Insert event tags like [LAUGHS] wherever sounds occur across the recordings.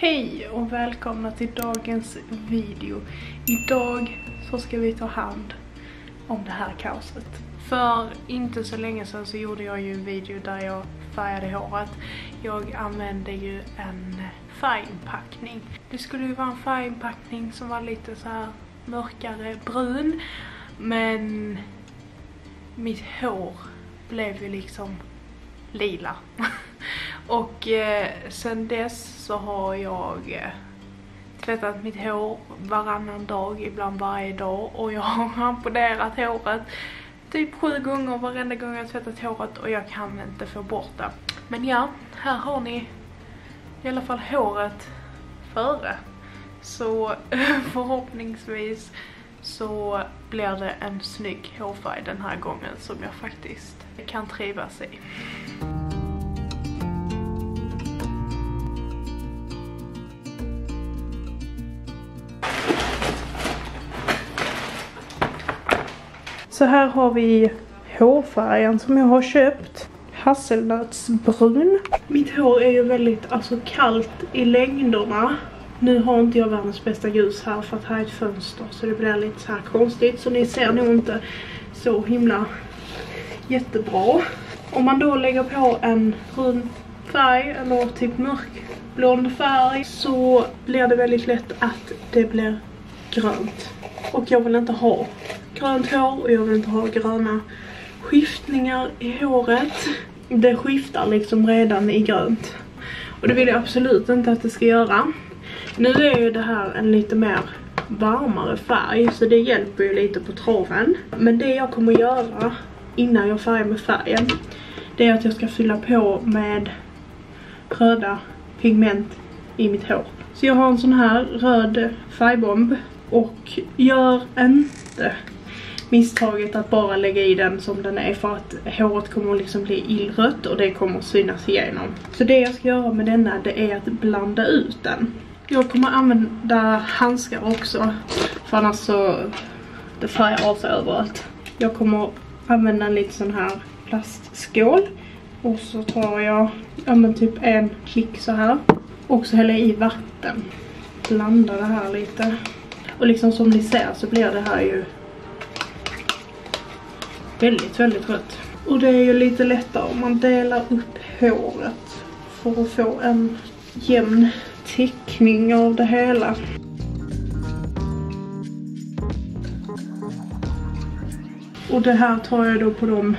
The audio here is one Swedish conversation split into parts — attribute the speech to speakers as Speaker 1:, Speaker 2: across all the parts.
Speaker 1: Hej och välkomna till dagens video. Idag så ska vi ta hand om det här kaoset. För inte så länge sedan så gjorde jag ju en video där jag färgade håret. Jag använde ju en färginpackning. Det skulle ju vara en färginpackning som var lite så här mörkare brun. Men mitt hår blev ju liksom lila. [LAUGHS] Och eh, sen dess så har jag eh, tvättat mitt hår varannan dag, ibland varje dag. Och jag [LAUGHS] har amputerat håret typ sju gånger varenda gång jag tvättat håret och jag kan inte få bort det. Men ja, här har ni i alla fall håret före. Så [LAUGHS] förhoppningsvis så blir det en snygg hårfärg den här gången som jag faktiskt kan trivas i. Så här har vi hårfärgen som jag har köpt. Hasselnötsbrun. Mitt hår är ju väldigt alltså, kallt i längderna. Nu har inte jag världens bästa ljus här för att här är ett fönster så det blir lite så här konstigt. Så ni ser nog inte så himla jättebra. Om man då lägger på en brun färg eller typ mörk blond färg så blir det väldigt lätt att det blir grönt. Och jag vill inte ha grönt hår och jag vill inte ha gröna skiftningar i håret. Det skiftar liksom redan i grönt. Och det vill jag absolut inte att det ska göra. Nu är ju det här en lite mer varmare färg så det hjälper ju lite på traven. Men det jag kommer göra innan jag färgar med färgen det är att jag ska fylla på med röda pigment i mitt hår. Så jag har en sån här röd färgbomb och gör inte misstaget att bara lägga i den som den är för att håret kommer liksom bli illrött och det kommer synas igenom. Så det jag ska göra med denna det är att blanda ut den. Jag kommer använda handskar också för annars så det färgar av sig överallt. Jag kommer använda en liten sån här plastskål och så tar jag ja, men typ en klick så här och så häller jag i vatten. Blanda det här lite. Och liksom som ni ser så blir det här ju väldigt, väldigt rött. Och det är ju lite lättare om man delar upp håret för att få en jämn täckning av det hela. Och det här tar jag då på de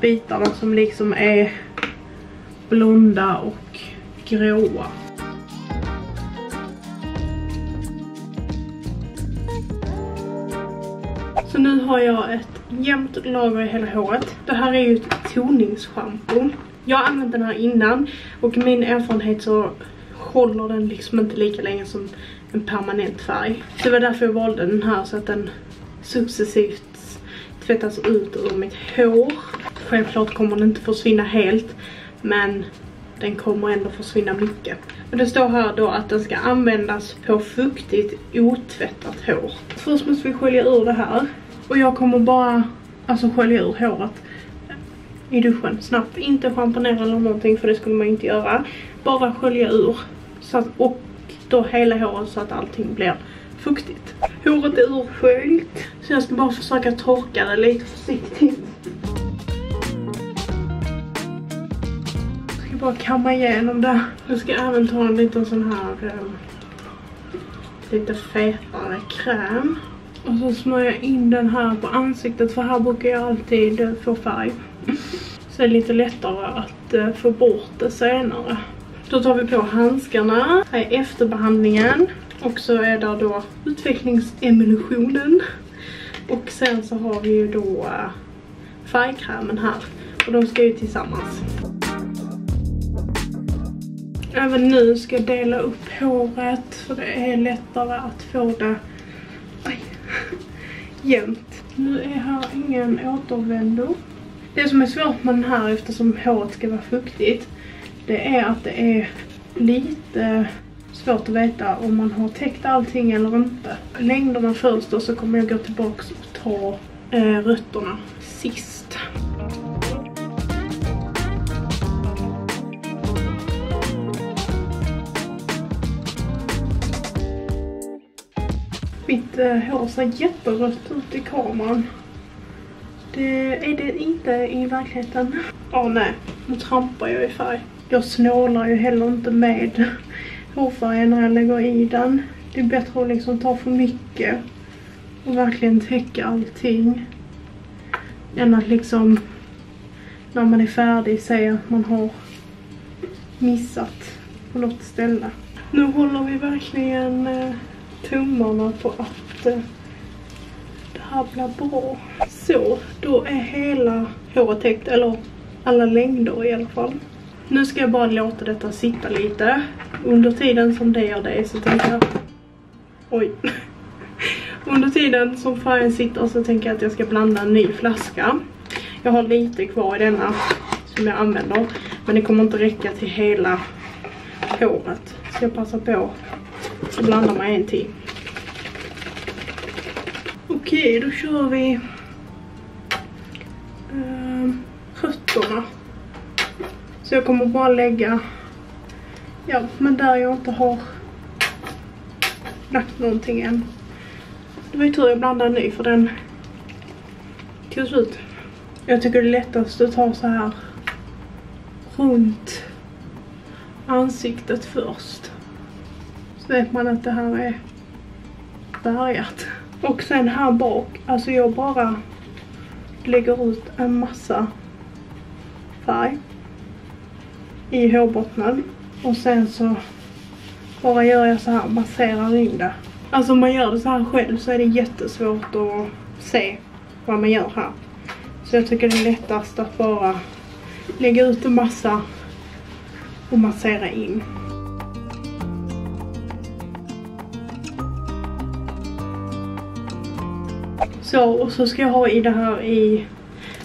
Speaker 1: bitarna som liksom är blonda och gråa. Så nu har jag ett jämnt lager i hela håret. Det här är ju ett toningsschampo. Jag har använt den här innan och min erfarenhet så håller den liksom inte lika länge som en permanent färg. Så det var därför jag valde den här så att den successivt tvättas ut ur mitt hår. Självklart kommer den inte försvinna helt men den kommer ändå försvinna mycket. Och det står här då att den ska användas på fuktigt otvättat hår. Först måste vi skölja ur det här. Och jag kommer bara alltså skölja ur håret i duschen snabbt. Inte schamponera eller någonting för det skulle man inte göra. Bara skölja ur så att, och då hela håret så att allting blir fuktigt. Håret är ursköljt så jag ska bara försöka torka det lite försiktigt. Jag ska bara kamma igenom det. Jag ska även ta en liten sån här ehm, lite fetare kräm. Och så smörjer jag in den här på ansiktet för här brukar jag alltid eh, få färg. Så det är lite lättare att eh, få bort det senare. Då tar vi på handskarna. Här är efterbehandlingen. Och så är det då utvecklingsemulsionen. Och sen så har vi ju då eh, färgkrämen här. Och de ska ju tillsammans. Även nu ska jag dela upp håret för det är lättare att få det jämt. Nu är här ingen återvändo. Det som är svårt med den här eftersom håret ska vara fuktigt det är att det är lite svårt att veta om man har täckt allting eller inte. Längderna först och så kommer jag gå tillbaka och ta eh, rötterna sist. Mitt hår eh, ser jätterött ut i kameran. Det är det inte i verkligheten. Åh oh, nej, nu trampar jag i färg. Jag snålar ju heller inte med hårfärgen när jag lägger i den. Det är bättre att liksom ta för mycket och verkligen täcka allting. Än att liksom när man är färdig säga att man har missat på något ställe. Nu håller vi verkligen eh, tummarna på att inte det här blir bra. Så, då är hela håret täckt, eller alla längder i alla fall. Nu ska jag bara låta detta sitta lite. Under tiden som det gör det så tänker jag... Oj. [LAUGHS] Under tiden som färgen sitter så tänker jag att jag ska blanda en ny flaska. Jag har lite kvar i denna som jag använder. Men det kommer inte räcka till hela håret. Så jag passar på att blanda med en till. Okej, då kör vi ehm, uh, rötterna. Så jag kommer bara lägga, ja men där jag inte har lagt någonting än. Det var ju tur jag blandade en ny för den tog slut. Jag tycker det är lättast att ta så här runt ansiktet först. Så vet man att det här är bärgat. Och sen här bak, alltså jag bara lägger ut en massa färg i hårbottnen. Och sen så bara gör jag så här, masserar in det. Alltså om man gör det så här själv så är det jättesvårt att se vad man gör här. Så jag tycker det är lättast att bara lägga ut en massa och massera in. Så, och så ska jag ha i det här i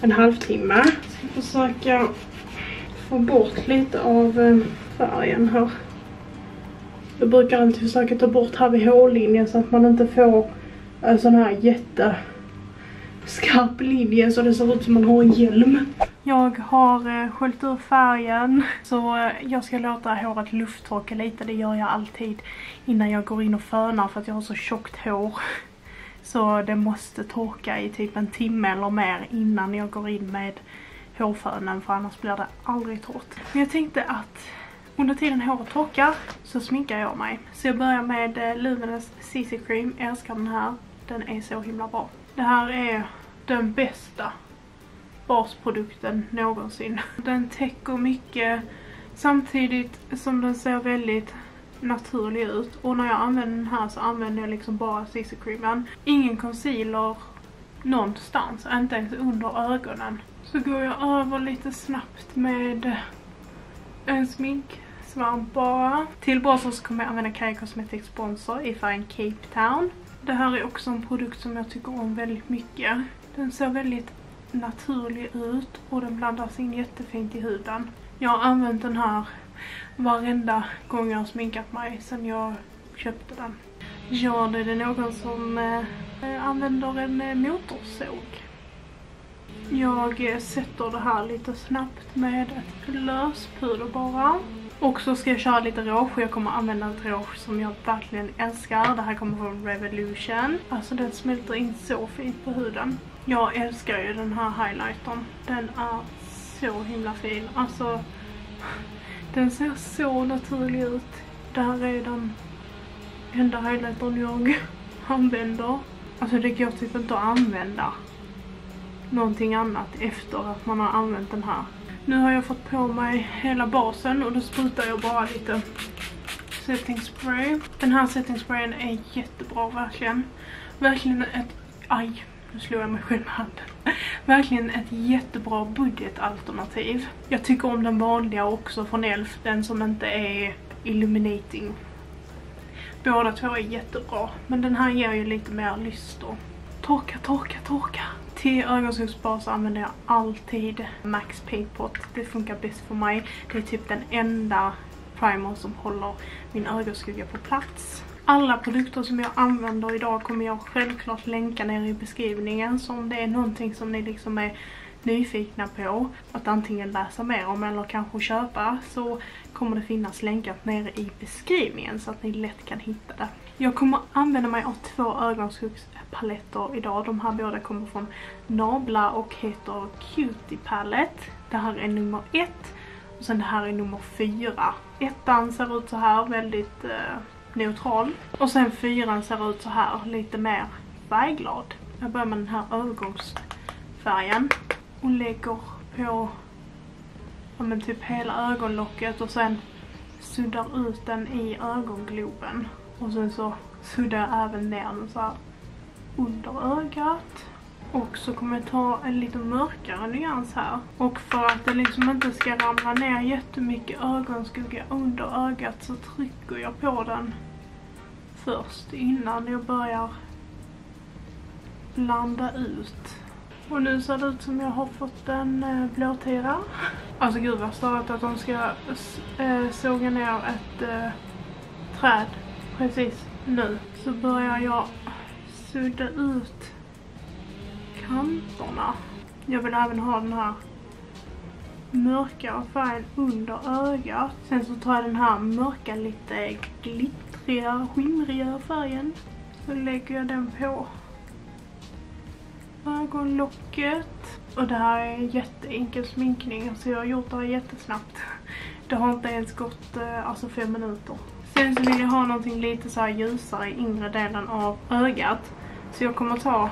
Speaker 1: en halvtimme. Ska försöka få bort lite av eh, färgen här. Jag brukar alltid försöka ta bort här vid hårlinjen så att man inte får en sån här jätte skarp linje så det ser ut som man har en hjälm. Jag har eh, sköljt ur färgen så jag ska låta håret lufttorka lite. Det gör jag alltid innan jag går in och fönar för att jag har så tjockt hår. Så det måste torka i typ en timme eller mer innan jag går in med hårfönen för annars blir det aldrig torrt. Men jag tänkte att under tiden håret torkar så sminkar jag mig. Så jag börjar med Luvenes Luminous CC Cream. Jag älskar den här. Den är så himla bra. Det här är den bästa basprodukten någonsin. Den täcker mycket samtidigt som den ser väldigt naturlig ut. Och när jag använder den här så använder jag liksom bara CC creamen. Ingen concealer någonstans, inte ens under ögonen. Så går jag över lite snabbt med en sminksvamp bara. Till basen så kommer jag använda Kaya Cosmetics sponsor i färgen Cape Town. Det här är också en produkt som jag tycker om väldigt mycket. Den ser väldigt naturlig ut och den blandas in jättefint i huden. Jag har använt den här varenda gång jag har sminkat mig sedan jag köpte den. Ja, det är det någon som eh, använder en eh, motorsåg. Jag eh, sätter det här lite snabbt med ett löspuder bara. Och så ska jag köra lite rouge. Jag kommer använda ett rouge som jag verkligen älskar. Det här kommer från Revolution. Alltså den smälter in så fint på huden. Jag älskar ju den här highlightern. Den är så himla fin. Alltså, den ser så naturlig ut. Det här är den enda highlightern jag [LAUGHS] använder. Alltså det går typ inte att använda någonting annat efter att man har använt den här. Nu har jag fått på mig hela basen och då sprutar jag bara lite setting spray. Den här setting sprayen är jättebra verkligen. Verkligen ett... Aj, nu slår jag mig själv med handen. Verkligen ett jättebra budgetalternativ. Jag tycker om den vanliga också från Elf, den som inte är illuminating. Båda två är jättebra, men den här ger ju lite mer lyster. Torka, torka, torka. Till ögonskuggsbas använder jag alltid Max Paint Pot. Det funkar bäst för mig. Det är typ den enda primer som håller min ögonskugga på plats. Alla produkter som jag använder idag kommer jag självklart länka ner i beskrivningen. Så om det är någonting som ni liksom är nyfikna på att antingen läsa mer om eller kanske köpa så kommer det finnas länkat nere i beskrivningen så att ni lätt kan hitta det. Jag kommer använda mig av två ögonskuggspaletter idag. De här båda kommer från Nabla och heter Cutie Palette. Det här är nummer ett och sen det här är nummer fyra. Ettan ser ut så här, väldigt eh, neutral. Och sen fyran ser ut så här, lite mer färgglad. Jag börjar med den här övergångsfärgen och lägger på ja, men typ hela ögonlocket och sen suddar ut den i ögongloben. Och sen så suddar jag även ner den så här under ögat. Och så kommer jag ta en lite mörkare nyans här. Och för att det liksom inte ska ramla ner jättemycket ögonskugga under ögat så trycker jag på den först innan jag börjar blanda ut. Och nu ser det ut som jag har fått en eh, blåtira. Alltså gud vad stört att de ska eh, såga ner ett äh, träd precis nu. Så börjar jag sudda ut kanterna. Jag vill även ha den här mörkare färgen under ögat. Sen så tar jag den här mörka lite glittriga, skimriga färgen. Så lägger jag den på ögonlocket. Och det här är en jätteenkel sminkning, så jag har gjort det här jättesnabbt. Det har inte ens gått eh, alltså fem minuter. Sen så vill jag ha någonting lite så här ljusare i inre delen av ögat. Så jag kommer ta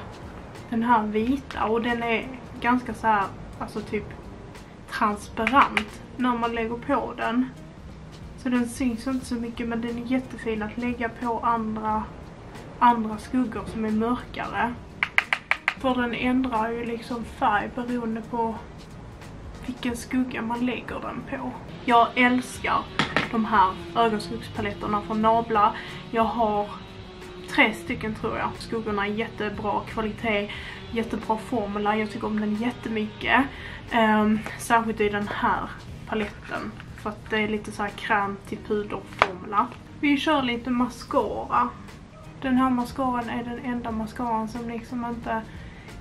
Speaker 1: den här vita och den är ganska så här, alltså typ transparent när man lägger på den. Så den syns inte så mycket men den är jättefin att lägga på andra, andra skuggor som är mörkare. För den ändrar ju liksom färg beroende på vilken skugga man lägger den på. Jag älskar de här ögonskuggspaletterna från Nabla. Jag har tre stycken tror jag. Skuggorna är jättebra kvalitet, jättebra formula. Jag tycker om den jättemycket. Um, särskilt i den här paletten. För att det är lite så här kräm till puderformula. Vi kör lite mascara. Den här mascaran är den enda mascaran som liksom inte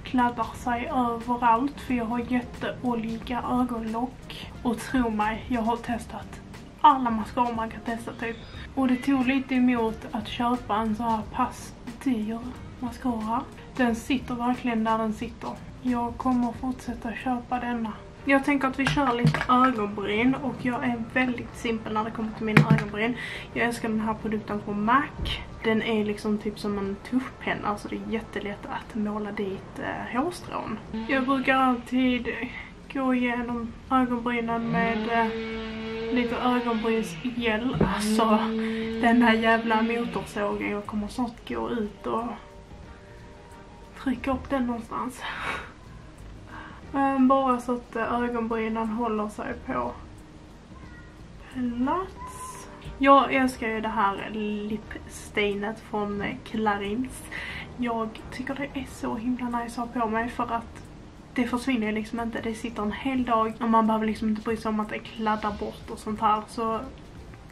Speaker 1: kladdar sig överallt för jag har jätteoljiga ögonlock. Och tro mig, jag har testat alla mascaror man kan testa typ. Och det tog lite emot att köpa en så här pass dyr mascara. Den sitter verkligen där den sitter. Jag kommer fortsätta köpa denna. Jag tänker att vi kör lite ögonbryn och jag är väldigt simpel när det kommer till mina ögonbryn. Jag älskar den här produkten från MAC. Den är liksom typ som en tuschpenna så det är jättelätt att måla dit eh, hårstrån. Jag brukar alltid gå igenom ögonbrynen med eh, lite ögonbrynsgel. Alltså den här jävla motorsågen. Jag kommer snart gå ut och trycka upp den någonstans. Men bara så att eh, ögonbrynen håller sig på plats. Jag älskar ju det här lipstainet från eh, Clarins. Jag tycker det är så himla nice att ha på mig för att det försvinner liksom inte. Det sitter en hel dag och man behöver liksom inte bry sig om att det kladdar bort och sånt här. Så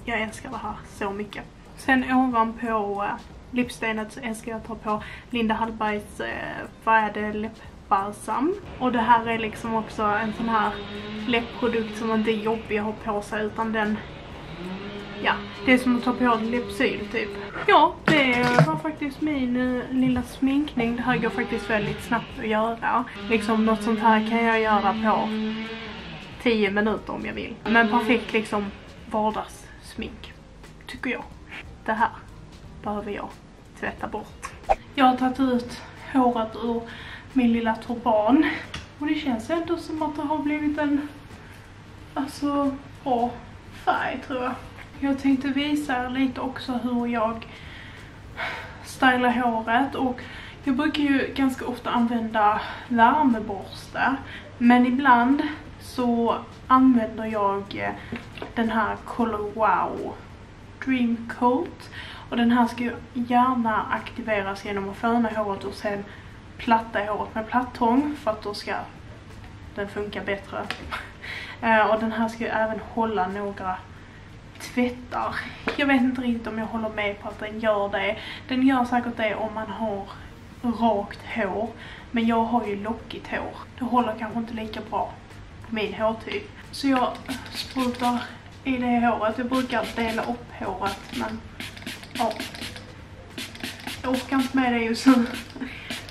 Speaker 1: jag älskar det här så mycket. Sen ovanpå eh, lipstainet älskar jag att ta på Linda Hallbergs eh, vad är det, läppbalsam. Och det här är liksom också en sån här läppprodukt som inte är jobbig att ha på sig utan den ja, det är som att ta på Lypsyl typ. Ja, det var faktiskt min uh, lilla sminkning. Det här går faktiskt väldigt snabbt att göra. Liksom något sånt här kan jag göra på 10 minuter om jag vill. Men perfekt liksom vardagssmink, tycker jag. Det här behöver jag tvätta bort. Jag har tagit ut håret ur min lilla turban. Och det känns ändå som att det har blivit en, alltså, bra färg tror jag. Jag tänkte visa er lite också hur jag stylar håret och jag brukar ju ganska ofta använda värmeborste men ibland så använder jag den här Color Wow Dream Coat och den här ska ju gärna aktiveras genom att föna håret och sen platta håret med plattång för att då ska den funka bättre. [LAUGHS] Eh, och den här ska ju även hålla några tvättar. Jag vet inte riktigt om jag håller med på att den gör det. Den gör säkert det om man har rakt hår. Men jag har ju lockigt hår. Det håller kanske inte lika bra på min hårtyp. Så jag sprutar i det håret. Jag brukar dela upp håret men ja. Jag orkar inte med det just nu.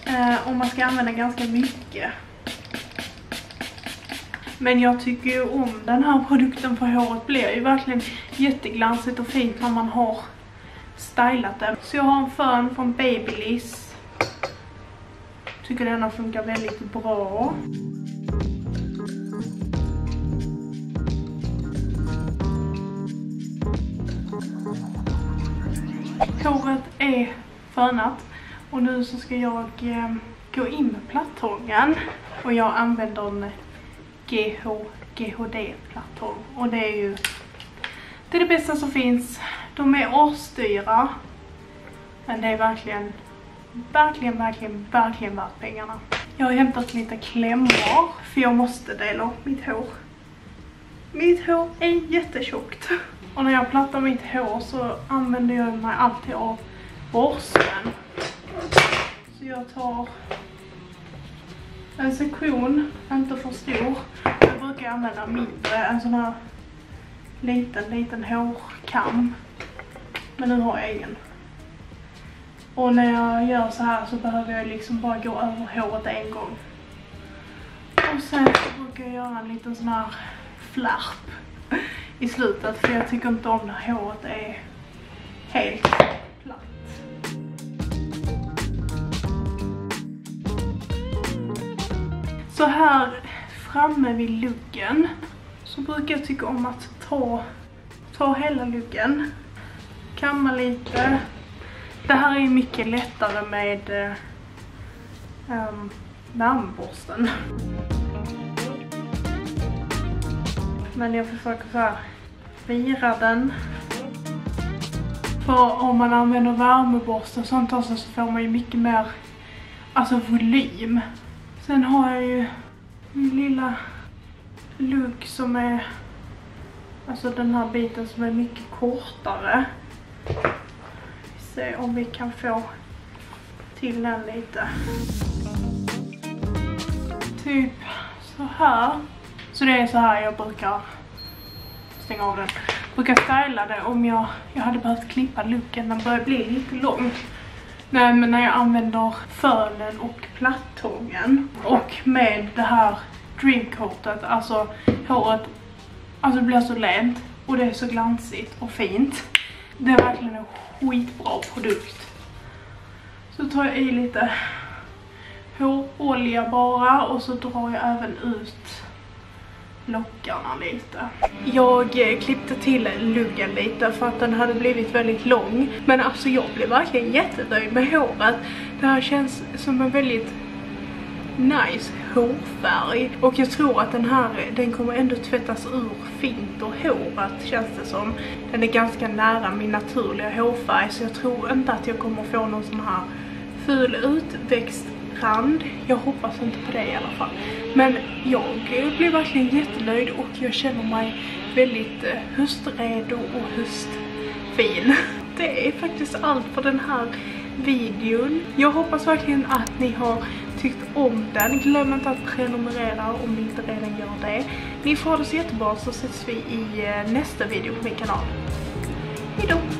Speaker 1: Eh, och man ska använda ganska mycket. Men jag tycker ju om den här produkten för håret blir ju verkligen jätteglansigt och fint när man har stylat det. Så jag har en fön från Babyliss. Tycker denna funkar väldigt bra. Håret är fönat och nu så ska jag eh, gå in med plattången och jag använder en GH, GHD-plattång och det är ju det är det bästa som finns. De är årsdyra men det är verkligen, verkligen, verkligen, verkligen värt pengarna. Jag har hämtat lite klämmor för jag måste dela upp mitt hår. Mitt hår är jättetjockt. Och när jag plattar mitt hår så använder jag mig alltid av borsten. Så jag tar en sektion, inte för stor. Jag brukar använda mindre, en sån här liten, liten hårkam. Men nu har jag ingen. Och när jag gör så här så behöver jag liksom bara gå över håret en gång. Och sen brukar jag göra en liten sån här flärp i slutet för jag tycker inte om när håret är helt platt. Så här framme vid luggen så brukar jag tycka om att ta, ta hela luggen, kamma lite. Det här är mycket lättare med eh, ehm, um, värmeborsten. Men jag försöker så här vira den. För om man använder värmeborste och sånt också så får man ju mycket mer alltså volym. Sen har jag ju min lilla lugg som är alltså den här biten som är mycket kortare. Vi ser om vi kan få till den lite. Typ så här. Så det är så här jag brukar stänga av den. Jag Brukar styla det om jag, jag hade behövt klippa looken, den börjar bli lite lång. Nej men när jag använder fölen och plattången och med det här dreamcoatet, alltså håret, alltså det blir så lent och det är så glansigt och fint. Det är verkligen en skitbra produkt. Så tar jag i lite hårolja bara och så drar jag även ut lockarna lite. Jag eh, klippte till luggen lite för att den hade blivit väldigt lång. Men alltså jag blev verkligen jättenöjd med håret. Det här känns som en väldigt nice hårfärg. Och jag tror att den här, den kommer ändå tvättas ur fint och håret känns det som. Den är ganska nära min naturliga hårfärg så jag tror inte att jag kommer få någon sån här ful utväxt rand. Jag hoppas inte på det i alla fall. Men jag blev verkligen jättenöjd och jag känner mig väldigt eh, höstredo och höstfin. [LAUGHS] Det är faktiskt allt för den här videon. Jag hoppas verkligen att ni har tyckt om den. Glöm inte att prenumerera om ni inte redan gör det. Ni får ha det så jättebra så ses vi i eh, nästa video på min kanal. Hejdå!